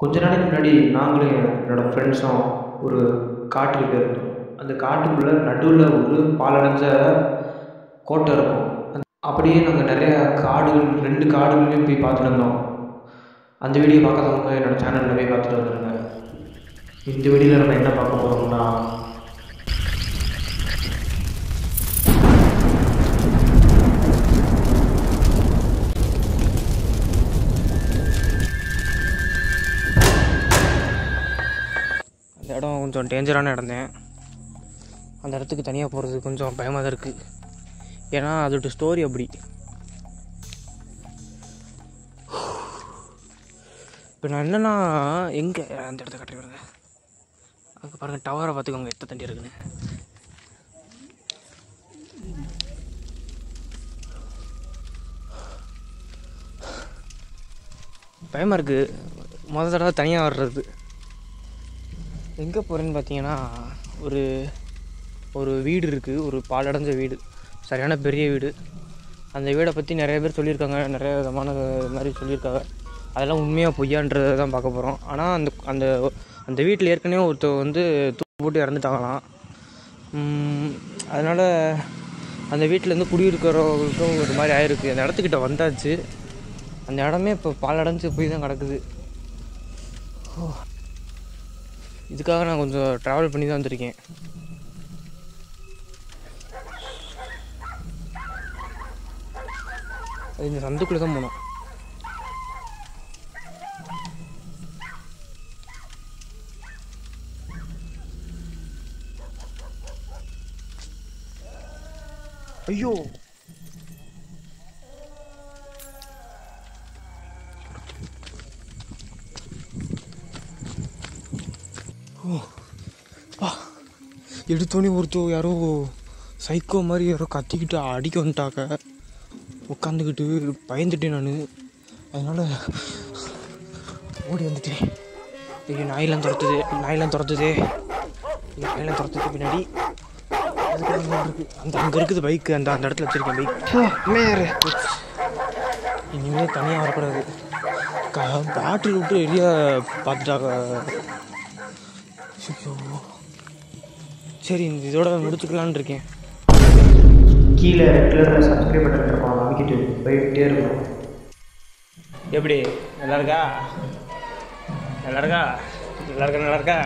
கொஞ்ச நாளைக்கு முன்னாடி நாங்களும் என்னோடய ஃப்ரெண்ட்ஸும் ஒரு காட்டுக்கு போயிருந்தோம். அந்த காட்டுக்குள்ளே நடுவில் ஒரு பாழடைஞ்ச கோட்டை இருக்கும். அந் அப்படியே நாங்கள் நிறையா காடுகள் ரெண்டு காடுகளையும் போய் பார்த்துட்டு வந்தோம். அந்த வீடியோ பார்க்காதவங்க என்னோடய சேனலில் போய் பார்த்துட்டு வந்துடுங்க இந்த வீடியோவில் நம்ம என்ன பார்க்க போகிறோம்னா இந்த இடம் கொஞ்சம் டேஞ்சரான இடந்தேன் அந்த இடத்துக்கு தனியாக போகிறது கொஞ்சம் பயமாக தான் இருக்குது ஏன்னா அதோட ஸ்டோரி அப்படி. இப்போ நான் என்னென்னா எங்கே அந்த இடத்த கட்டி வருங்க அங்கே பாருங்கள் டவரை பார்த்துக்கோங்க எத்த தண்டி இருக்குன்னு. பயமாக இருக்குது மொதல் தடவை தனியாக வர்றது. எங்கே போகிறேன்னு பார்த்தீங்கன்னா ஒரு ஒரு வீடு இருக்குது ஒரு பாலடைஞ்ச வீடு. சரியான பெரிய வீடு. அந்த வீடை பற்றி நிறைய பேர் சொல்லியிருக்காங்க. நிறைய விதமான இது மாதிரி சொல்லியிருக்காங்க. அதெல்லாம் உண்மையாக பொய்யான்றதை தான் பார்க்க போகிறோம் ஆனால் அந்த அந்த அந்த வீட்டில் ஏற்கனவே ஒருத்தர் வந்து தூக்கு போட்டு இறந்துட்டாங்களாம். அதனால் அந்த வீட்டிலேருந்து குடியிருக்கிறவங்களுக்கும் ஒரு மாதிரி ஆயிருக்கு. அந்த இடத்துக்கிட்ட வந்தாச்சு. அந்த இடமே இப்போ பாலடைஞ்சு போய் தான் கிடக்குது. இதுக்காக நான் கொஞ்சம் ட்ராவல் பண்ணி தான் வந்திருக்கேன். அது இந்த சந்துக்குள்ளே தான் போனோம். ஐயோ! எடுத்தோடனே ஒருத்தர் யாரோ சைக்கோ மாதிரி யாரோ கத்திக்கிட்டு அடிக்க வந்துட்டாக்க உட்காந்துக்கிட்டு பயந்துட்டேன் நான். அதனால் ஓடி வந்துட்டேன். ஐயோ நாயெல்லாம் துரத்துது நாயெல்லாம் துரத்துது. நாயெல்லாம் துரத்துது பின்னாடி இருக்கு. அந்த அங்கே இருக்குது பைக்கு அந்த அந்த இடத்துல வச்சுருக்கேன் பைக் இனிமேல் தனியாக வரக்கூடாது. க பாட்டில் விட்டு வெளியே பார்த்துட்டாங்க. சரி இந்த இதோட முடிச்சுக்கலான்னு இருக்கேன். கீழே ரெட் கலரில் சப்ஸ்கிரைப் பட்டன் இருக்கும். அமைக்கிட்டு போயிட்டே இருக்கணும். எப்படி? நல்லா இருக்கா? நல்லா இருக்கா? நல்லா இருக்கா? நல்லா இருக்கா?